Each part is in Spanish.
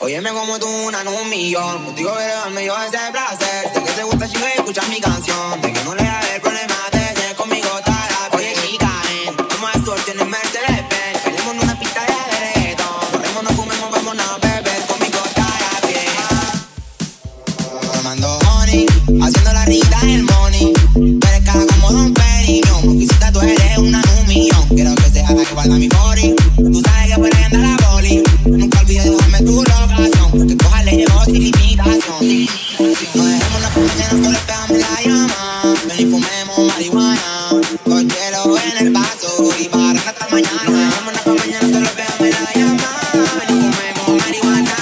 Óyeme como tú una en un millón. Contigo quiero darme yo ese placer. Sé que te gusta chico y escuchar mi canción. De que no le da el problema de ser conmigo estará. Oye, chica, ven. Como es suerte en el Mercedes Benz. Salimos en una pista de reggaetón. Corremos, nos fumemos, vamos a beber. Conmigo estará bien. Tomando honey, haciendo la rita el money. Tú eres cara como Don Perignon. Visita, tú eres una en un millón. Quiero que sea la que guarda mi body. Limitación. No dejemos la mañana, fumemos marihuana. Con hielo en el vaso. Y para hasta mañana. Fumemos marihuana.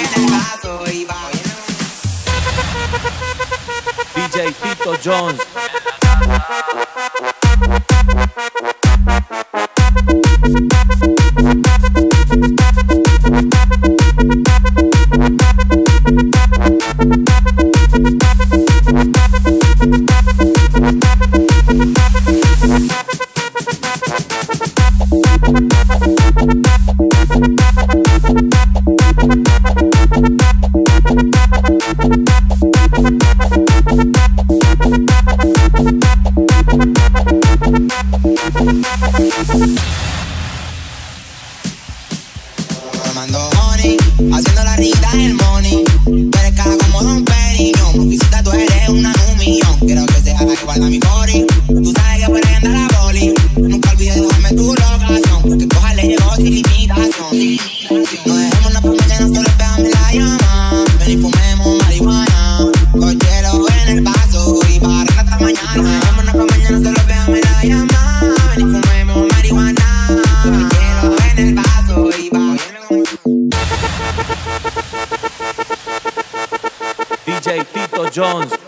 En el. Y Jones. Tomando honey, haciendo la rita el money. Tú eres cara como Don. Visita, tú eres una en un millón. Quiero que sea la que guarda mi body. Tú sabes que puedes andar a boli. Nunca olvides dejarme tu locación. Porque coja le sin limitación. No dejemos la pa' mañana, solo pegamos la llama. Ven y fumemos marihuana. Con hielo en el vaso. Y para hasta mañana. No dejemos pa' mañana, solo pegamos la llama. Marihuana. DJ Tito Jones.